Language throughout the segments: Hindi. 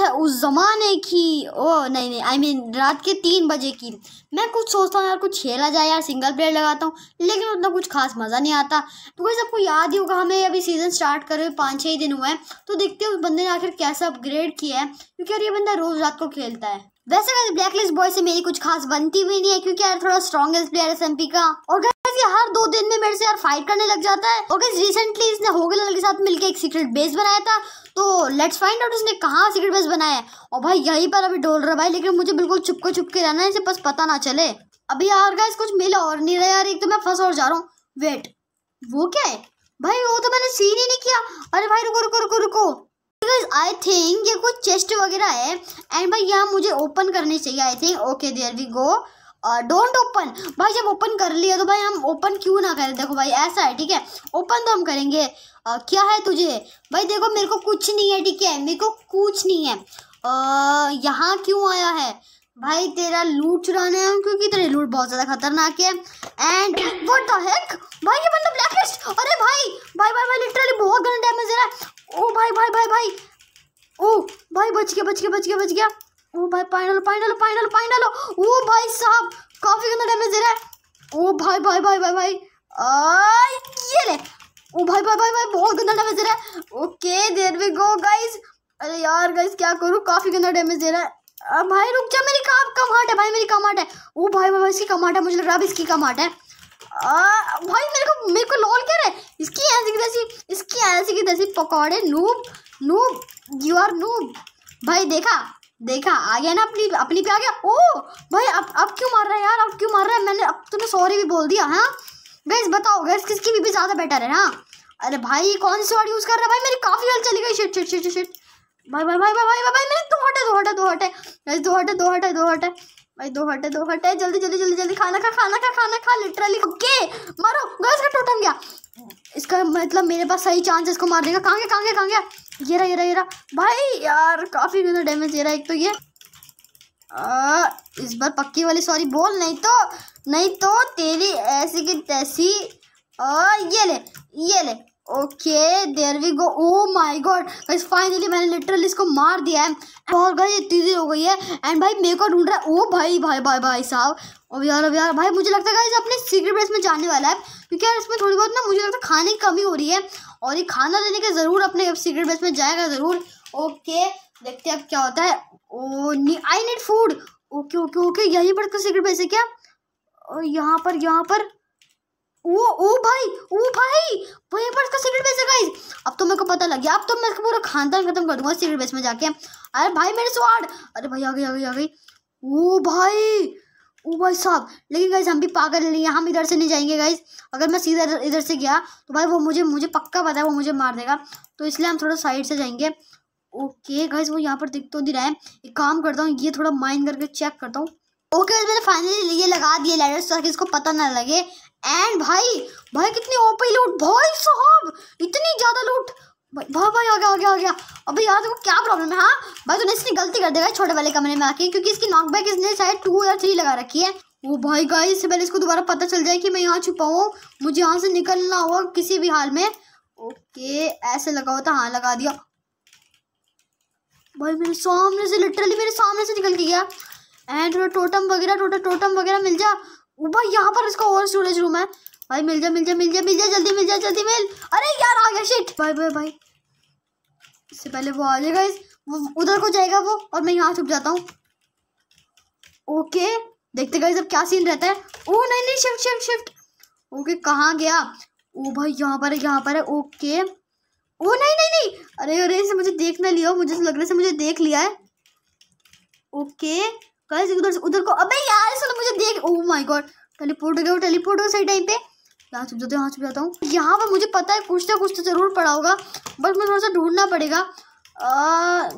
है उस ज़माने की। ओ नहीं नहीं आई I मीन mean, रात के तीन बजे की। मैं कुछ सोचता हूँ यार कुछ खेला जाए यार सिंगल प्लेयर लगाता हूँ लेकिन उतना कुछ खास मज़ा नहीं आता। तो सबको याद ही होगा हमें अभी सीज़न स्टार्ट करे हुए पाँच छः ही दिन हुए हैं तो देखते हैं उस बंदे ने आखिर कैसा अपग्रेड किया है क्योंकि यार ये बंदा रोज़ रात को खेलता है। वैसे ब्लैक लिस्ट बॉय से मेरी कुछ खास बनती हुई नहीं है क्योंकि यार थोड़ा स्ट्रॉन्गेस्ट प्लेयर एमपी का। और ये हर दो दिन में मेरे से यार फाइट करने लग जाता है। और रिसेंटली इसने होगल के साथ मिलकर एक सीक्रेट बेस बनाया था। तो लेट्स फाइंड आउट उसने कहाँ सीक्रेट बेस बनाया है। और भाई, यहीं पर अभी डोल रहा भाई लेकिन मुझे बिल्कुल चुपके चुपके रहना है, इसे बस पता ना चले। अभी यार गाइस कुछ मिला और नहीं रहा यार, एक तो मैं फंस और जा रहा हूँ। वेट वो क्या है? भाई, वो तो मैंने सीन ही नहीं किया। अरे भाई, रुको रुको रुको रुको। आई थिंक ये कुछ चेस्ट वगैरह है। एंड भाई, यहाँ मुझे ओपन करनी चाहिए I think okay there we go don't open भाई जब ओपन कर लिया तो भाई हम ओपन क्यों ना करें? देखो भाई ऐसा है ठीक है? ओपन तो हम करेंगे। uh, क्या है तुझे? भाई देखो मेरे को कुछ नहीं है ठीक है? मेरे को कुछ नहीं है। uh, यहाँ क्यों आया है? भाई तेरा लूट चुराने है क्योंकि तेरे लूट बहुत ज़्यादा खतरनाक है। एंड व्हाट द हेक भाई ये बंदा ब्लैक लिस्ट अरे भाई भाई भाई भाई लिटरली बहुत गंदा डैमेज दे रहा है। ओ भाई भाई भाई भाई। ओ भाई बच गया बच गया बच गया बच गया। ओ भाई पानी डालो पानी डालो पानी डालो पानी डालो ओ भाई साहब काफ़ी गंदा डैमेज दे रहा है. ओ भाई भाई भाई भाई भाई. आ, ये ले. ओ भाई भाई भाई भाई बहुत गंदा डैमेज दे रहा है. Okay there we go guys अरे यार गाइस क्या करूँ? काफ़ी गंदा डैमेज दे रहा है. आ, भाई रुक जा मेरी काम कमाट है भाई मेरी कमाट है. ओ भाई भाई इसकी कमाट है मुझे लग रहा है इसकी कमाट है. आ, भाई मेरे को मेरे को लॉल क्या है? इसकी ऐसी की तैसी इसकी ऐसी की तैसी पकौड़े noob noob you are noob भाई देखा? देखा आ गया ना अपनी अपनी पे आ गया? ओ भाई अब अब क्यों मार रहा है यार? अब क्यों मार रहा है? मैंने अब तूने सॉरी भी बोल दिया हाँ? गैस बताओ गैस किसकी भी, भी ज़्यादा बेटर है हाँ? अरे भाई कौन सी वर्ड यूज़ कर रहा है? भाई मेरी काफ़ी हेल्थ चली गई। शिट शिट शिट शिट भाई भाई भाई भाई भाई भाई मेरे दो हटे दो हटे दो हटे। गैस दो हटे दो हटे दो हटे। भाई दो हटे दो हटे। जल्दी जल्दी जल्दी जल्दी खाना खा खाना खा खाना खा लिटरली ओके मारो। गैस का टोटम गया इसका मतलब मेरे पास सही चांस है इसको मारने का। कहाँ गया कहाँ गया कहाँ गया? ये रहा ये रहा ये रहा। भाई यार काफ़ी ज़्यादा डैमेज दे रहा है एक तो ये। आ, इस बार पक्की वाली सॉरी बोल नहीं तो नहीं तो तेरी ऐसी की तैसी। और ये ले ये ले। Okay there we go oh my God guys finally मैंने लिटरली इसको मार दिया है। और गाइस इतनी देर हो गई है। एंड भाई मेरे को ढूंढ रहा है। ओ भाई भाई भाई भाई साहब। अब यार अब यार भाई मुझे लगता है गाइस अपने सीक्रेट प्लेस में जाने वाला है। क्योंकि यार इसमें थोड़ी बहुत ना मुझे लगता है खाने की कमी हो रही है। और ये खाना देने के ज़रूर अपने सीक्रेट प्लेस में जाएगा ज़रूर। ओके देखते हैं अब क्या होता है। ओ I need food okay okay okay यहीं पर सीक्रेट प्लेस है क्या? यहाँ पर यहाँ पर। ओ ओ भाई ओ भाई, वहीं पर इसका सीक्रेट बेस है गाइस अब तो मेरे को पता लग गया। अब तो मैं इसका पूरा खानदान खत्म कर दूँगा सीक्रेट बेस में जाके। अरे भाई, मेरे स्वाड अरे भाई, आ गई आ गई आ गई। ओ भाई ओ भाई साहब लेकिन गाइस हम भी पागल नहीं हम इधर से नहीं जाएँगे गाइस अगर मैं सीधा इधर से गया तो भाई वो मुझे मुझे पक्का पता है, वो मुझे मार देगा। तो इसलिए हम थोड़ा साइड से जाएँगे। ओके गाइस वो यहाँ पर दिख तो नहीं रहा है। एक काम करता हूँ, ये थोड़ा माइंड करके चेक करता हूँ। ओके गाइज़ मैंने फाइनली ये लगा दिए लैडर्स ताकि इसको पता ना लगे। एंड भाई भाई कितनी ओपी लूट भाई साहब, इतनी ज़्यादा लूट भाई भाई आ गया आ गया आ गया। अभी यार, देखो क्या प्रॉब्लम है हाँ? भाई, तूने इसने गलती कर देगा छोटे वाले कमरे में आके, क्योंकि इसकी नॉकबैक इसने शायद टू या थ्री लगा रखी है। वो भाई गाइस इससे पहले इसको दोबारा पता चल जाए कि मैं यहाँ छुपा हूँ, मुझे यहाँ से निकलना होगा किसी भी हाल में। ओके, ऐसे लगा होता हाँ लगा दिया। भाई, मेरे सामने से लिटरली मेरे सामने से निकल के गया। एंड थोड़ा टोटम वगैरह, थोड़ा टोटम वगैरह मिल जा। भाई, यहाँ पर इसका और स्टोरेज रूम है। भाई, मिल जा मिल जा मिल जा मिल जा, जल्दी मिल जा, जल्दी मिल। अरे यार आ गया शिट भाई भाई भाई इससे पहले वो आ जाएगा इस वो उधर को जाएगा वो, और मैं यहाँ छुप जाता हूँ. ओके देखते गए सब क्या सीन रहता है. ओ नहीं नहीं शिफ्ट शिफ्ट शिफ्ट ओके कहाँ गया? ओ भाई, यहाँ पर है, यहाँ पर है. ओके ओ नहीं नहीं नहीं. अरे अरे, इसे मुझे देख ना लिया मुझे लग रहा है मुझे देख लिया है. ओके गाइस उधर उधर को, अबे यार इसने मुझे देख ओह माय गॉड टेलीपोर्ट हो गया टेलीपोर्ट हो सही टाइम पे. यहाँ छुप जाता हूँ यहाँ छुप जाता हूँ। यहाँ पर मुझे पता है कुछ ना कुछ तो ज़रूर पड़ा होगा बट मुझे थोड़ा सा ढूंढना पड़ेगा।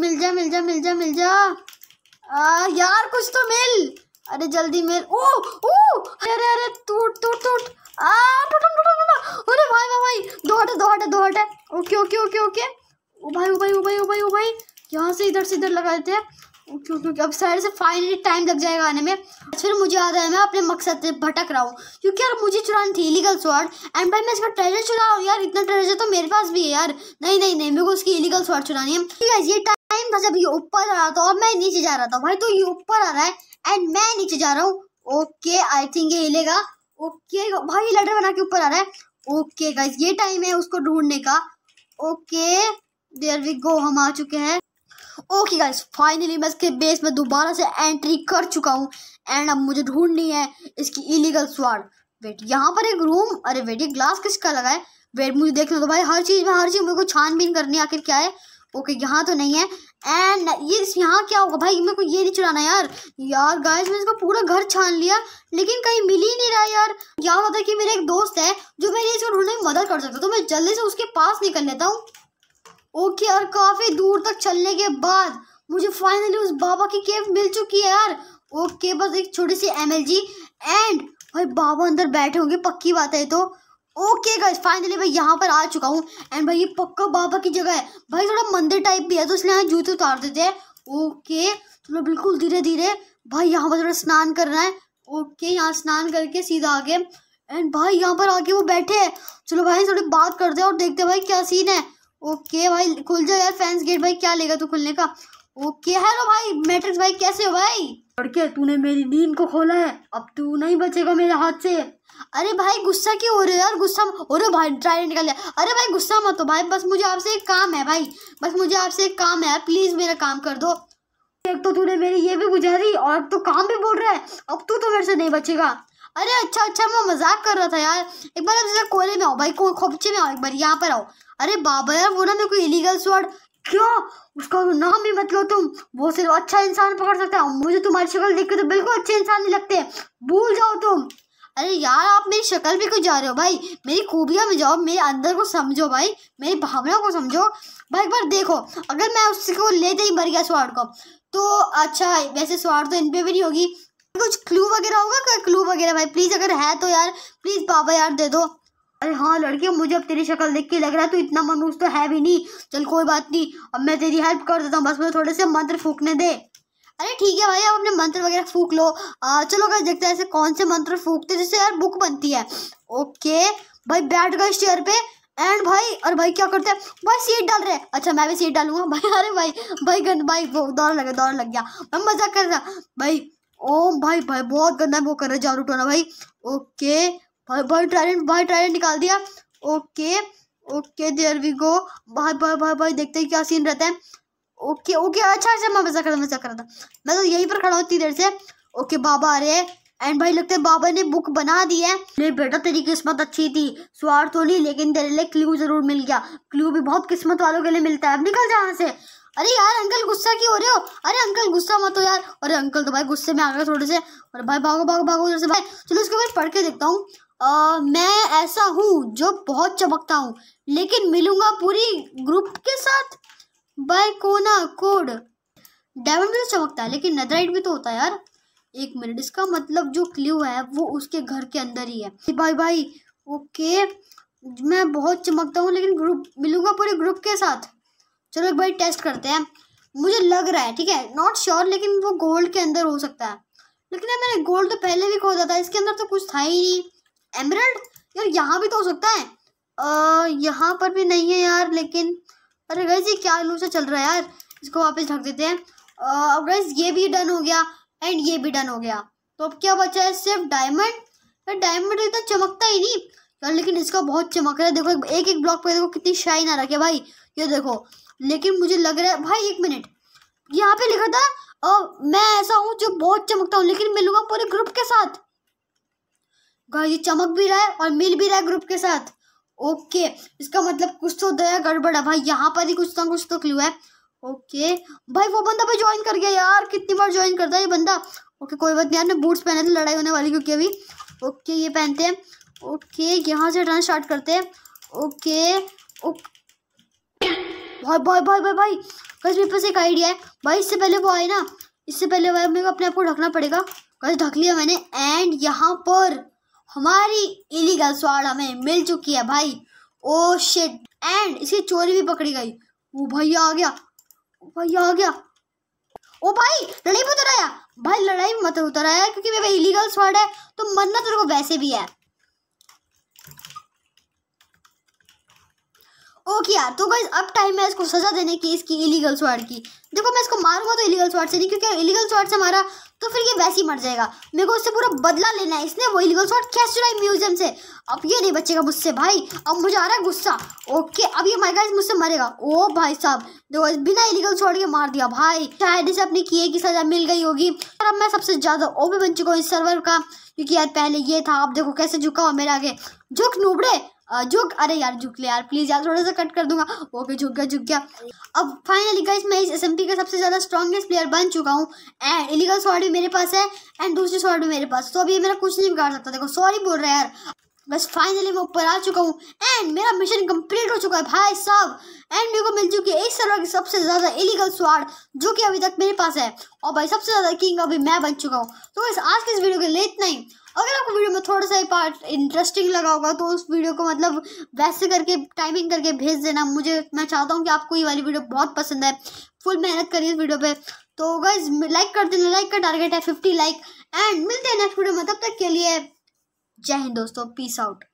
मिल जा मिल जा मिल जा मिल जा। आ, यार कुछ तो मिल। अरे जल्दी मिल। ओ ओ अरे अरे टूट टूट टूट। टूट टूट टूट अरे भाई भाई दो हटे दो हटे दो हटे। Okay okay okay okay. ओ भाई ओ भाई ओ भाई ओ भाई ओ भाई। यहाँ से इधर से इधर लगा देते हैं। क्योंकि अब साइड से फाइनली टाइम लग जाएगा आने में। फिर मुझे याद आया, मैं अपने मकसद से भटक रहा हूँ। क्योंकि यार मुझे चुरानी थी इलीगल स्वाड एंड भाई मैं इसका ट्रेजर चुरा रहा हूँ यार, इतना ट्रेजर तो मेरे पास भी है यार। नहीं नहीं नहीं, मेरे को उसकी इलीगल स्वाड चुरानी है। ठीक ये टाइम था जब ये ऊपर आ रहा था और मैं नीचे जा रहा था। भाई तो ये ऊपर आ रहा है एंड मैं नीचे जा रहा हूँ। ओके आई थिंक ये हिलेगा। ओके भाई ये लेटर बना के ऊपर आ रहा है। ओके गाइस ये टाइम है उसको ढूँढने का। ओके देयर वी गो हम आ चुके हैं। ओके गाइस फाइनली मैं इसके बेस में दोबारा से एंट्री कर चुका हूँ एंड अब मुझे ढूंढनी है इसकी इलीगल स्वाड वेट यहाँ पर एक रूम अरे वेट ये ग्लास किसका लगा है? वेट मुझे देखना तो भाई, हर चीज़ में, हर चीज़ मेरे को छानबीन करनी आखिर क्या है? ओके, यहाँ तो नहीं है. एंड ये यहाँ क्या होगा भाई? मेरे को ये नहीं चुराना यार. यार गाइस मैंने इसका पूरा घर छान लिया, लेकिन कहीं मिल ही नहीं रहा यार. यहाँ होता है कि मेरा एक दोस्त है, जो मेरी इसको ढूँढने में मदद कर सकता तो मैं जल्दी से उसके पास निकल लेता हूँ. ओके और काफ़ी दूर तक चलने के बाद मुझे फाइनली उस बाबा की केव मिल चुकी है यार। ओके, बस एक छोटी सी एम एंड भाई, बाबा अंदर बैठे होंगे, पक्की बात है तो। ओके गाइस फाइनली भाई यहाँ पर आ चुका हूँ एंड भाई, ये पक्का बाबा की जगह है। भाई, थोड़ा मंदिर टाइप भी है तो इसलिए यहाँ जूते उतार देते हैं। ओके, चलो बिल्कुल धीरे धीरे भाई, यहाँ पर थोड़ा स्नान करना है। ओके, यहाँ स्नान करके सीधा आगे। एंड भाई, यहाँ पर आके वो बैठे हैं। चलो भाई, थोड़ी बात करते हैं और देखते हैं भाई, क्या सीन है। ओके भाई खुल जाओ यार फैंस गेट भाई क्या लेगा तू खुलने का? ओके हेलो भाई मैट्रिक्स भाई कैसे हो भाई? लड़के तूने मेरी नींद को खोला है अब तू नहीं बचेगा मेरे हाथ से। अरे भाई गुस्सा क्यों हो रहे हो यार? गुस्सा अरे भाई ट्राई निकल गया अरे भाई गुस्सा मत हो भाई बस मुझे आपसे एक काम है भाई बस मुझे आपसे एक काम है यार प्लीज़ मेरा काम कर दो। एक तो तूने मेरी ये भी बुझा दी और तो काम भी बोल रहा है अब तू तो मेरे से नहीं बचेगा। अरे अच्छा अच्छा मैं मज़ाक कर रहा था यार। एक बार कोले में आओ भाई को खोपचे में आओ एक बार यहाँ पर आओ। अरे बाबा यार, वो ना मेरे को इलीगल स्वर्ड क्या? उसका तो नाम भी मत लो तुम। वो सिर्फ़ अच्छा इंसान पकड़ सकता है। मुझे तुम्हारी शक्ल देख के तो बिल्कुल अच्छे इंसान नहीं लगते। भूल जाओ तुम। अरे यार, आप मेरी शक्ल पे क्यों जा रहे हो भाई? मेरी खूबियाँ में जाओ, मेरे अंदर को समझो भाई। मेरी भावनाओं को समझो। भाई, एक बार देखो, अगर मैं उसको लेते ही मर गया स्वाड को तो अच्छा वैसे स्वाड तो इन पे भी नहीं होगी। कुछ क्लू वगैरह होगा क्या? क्लू वगैरह भाई प्लीज़ अगर है तो यार प्लीज़ बाबा यार दे दो। अरे हाँ लड़की मुझे अब तेरी शक्ल देख के लग रहा है तो इतना मनुष्य तो है भी नहीं। चल कोई बात नहीं अब मैं तेरी हेल्प कर देता हूँ बस मुझे थोड़े से मंत्र फूकने दे। अरे ठीक है भाई आप अपने मंत्र वगैरह फूक लो। आ, चलो गाइस देखते हैं ऐसे कौन से मंत्र फूकते जिससे यार बुक बनती है। ओके भाई बैठ गए चेयर पे। एंड भाई और भाई क्या करते हैं? भाई सीट डाल रहे अच्छा मैं भी सीट डालूँगा। भाई अरे भाई भाई गंद भाई वो दौड़ लगे दौड़ लग गया। मैं मज़ाक कर रहा भाई ओ भाई भाई बहुत गंदा वो कर रहे जारू टोना भाई। ओके भाई भाई भाई ट्रायलेंट निकाल दिया। Okay okay there we go भाई भाई भाई भाई, देखते हैं क्या सीन रहता है। ओके ओके अच्छा अच्छा मैं मज़ा कर रहा मज़ा कर रहा था। मैं तो यहीं पर खड़ा होती देर से। ओके बाबा आ रहे हैं। एंड भाई, लगता है बाबा ने बुक बना दी है। ले बेटा, तेरी किस्मत अच्छी थी। स्वार तो नहीं, लेकिन तेरे लिए क्लू ज़रूर मिल गया। क्लू भी बहुत किस्मत वालों के लिए मिलता है। अब निकल जा यहाँ से। अरे यार, अंकल गुस्सा क्यों हो रहे हो? अरे अंकल, गुस्सा मत हो यार। अरे अंकल तो भाई, गुस्से में आ गए थोड़े से। अरे भाई, भागो भागो भागो उधर से। भाई, चलो उसके बाद पढ़ के देखता हूँ। मैं ऐसा हूँ जो बहुत चमकता हूँ, लेकिन मिलूँगा पूरी ग्रुप के साथ। बाय कोना कोड। डायमंड भी तो चमकता है, लेकिन नेदराइट भी तो होता है यार। एक मिनट, इसका मतलब जो क्ल्यू है वो उसके घर के अंदर ही है। भाई भाई ओके। मैं बहुत चमकता हूँ, लेकिन ग्रुप, मिलूँगा पूरे ग्रुप के साथ। चलो एक बार टेस्ट करते हैं। मुझे लग रहा है, ठीक है? नॉट श्योर लेकिन वो गोल्ड के अंदर हो सकता है। लेकिन मैंने गोल्ड तो पहले भी खोदा था, इसके अंदर तो कुछ था ही नहीं। एमरल्ड यार, यहाँ भी तो हो सकता है। यहाँ पर भी नहीं है यार, लेकिन अरे गैस ये क्या लूसा चल रहा है यार? इसको वापस ढक देते हैं। अब गैस ये भी डन हो गया एंड ये भी डन हो गया। तो अब क्या बचा है? सिर्फ़ डायमंड यार डायमंड इतना चमकता ही नहीं। यार, लेकिन इसका बहुत चमक रहा है। देखो, एक एक ब्लॉक पे देखो कितनी शाइन आ रखी है भाई। ये देखो, लेकिन मुझे लग रहा है, भाई, एक मिनट यहाँ पे लिखा था और मैं ऐसा हूँ जो बहुत चमकता हूँ, लेकिन मिलूँगा पूरे ग्रुप के साथ। गाइस, ये चमक भी रहा है और मिल भी रहा है ग्रुप के साथ। ओके, इसका मतलब कुछ तो दया गड़बड़। है भाई, यहाँ पर ही कुछ तो कुछ तो क्लू है। ओके, भाई, वो बंदा भाई ज्वाइन कर गया यार। कितनी बार ज्वाइन करता है ये बंदा? ओके, कोई बात नहीं यार, मैं बूट्स पहने थे, लड़ाई होने वाली क्योंकि अभी। ओके, ये पहनते हैं। ओके, यहाँ से रन स्टार्ट करते हैं। ओके ओके भाई भाई भाई भाई भाई बस मेरे पास एक आइडिया है। भाई, इससे पहले वो आए ना, इससे पहले भाई मेरे को अपने आप को ढकना पड़ेगा। बस ढक लिया मैंने। एंड यहाँ पर हमारी इलीगल स्वाड हमें मिल चुकी है भाई। ओ शिट एंड इसकी चोरी भी पकड़ी गई। वो भैया आ गया। भैया आ गया। ओ भाई, लड़ाई में उतर आया। भाई, लड़ाई मत उतर आया, क्योंकि मेरा इलीगल स्वाड है तो मरना तेरे को वैसे भी है। ओके यार तो गाइज़ अब टाइम है इसको सजा देने की, इसकी इलीगल स्वाड की। देखो, मैं इसको मारूँगा तो इलीगल स्वाड से नहीं, क्योंकि इलीगल स्वाड से मारा तो फिर ये वैसे ही मर जाएगा। मेरे को उससे पूरा बदला लेना है इसने, वो इलीगल स्वाड कैसे चुराई म्यूज़ियम से। अब ये नहीं बचेगा मुझसे, भाई। अब मुझे आ रहा है गुस्सा। ओके अब ये माइका मुझसे मरेगा। ओ भाई साहब, देखो बिना इलीगल स्वाड के मार दिया, भाई। शायद इसे अपनी किए की सजा मिल गई होगी। और अब मैं सबसे ज़्यादा ओबी बन चुका हूँ इस सर्वर का, क्योंकि यार पहले ये था आप देखो कैसे झुका हुआ मेरे आगे। झुक नूबड़े झुक। अरे यार, झुक ले यार प्लीज़ यार, थोड़ा सा कट कर दूँगा। ओके झुक गया झुक गया। अब फाइनली गाइस मैं इस एसएमपी का सबसे ज़्यादा स्ट्रॉन्गेस्ट प्लेयर बन चुका हूँ। एंड इलीगल स्वॉर्ड भी मेरे पास है एंड दूसरी स्वॉर्ड भी मेरे पास। तो अभी मेरा कुछ नहीं बिगाड़ सकता। देखो सॉरी बोल रहा है यार। बस फाइनली मैं ऊपर आ चुका हूँ। एंड मेरा मिशन कंप्लीट हो चुका है, भाई साहब। एंड मेरे को मिल चुकी है इस सर्वर की सबसे ज़्यादा इलीगल स्वाड जो कि अभी तक मेरे पास है। और भाई, सबसे ज़्यादा किंग अभी मैं बन चुका हूँ। तो इस आज के इस वीडियो के लिए इतना ही। अगर आपको वीडियो में थोड़ा सा पार्ट इंटरेस्टिंग लगा होगा तो उस वीडियो को मतलब वैसे करके टाइमिंग करके भेज देना। मुझे, मैं चाहता हूँ कि आपको ये वाली वीडियो बहुत पसंद है फुल मेहनत करिए इस वीडियो पे। तो गाइज़ लाइक कर देना। लाइक का टारगेट है फिफ्टी लाइक एंड मिलते हैं नेक्स्ट वीडियो में। तब तक के लिए जय हिंद दोस्तों। Peace out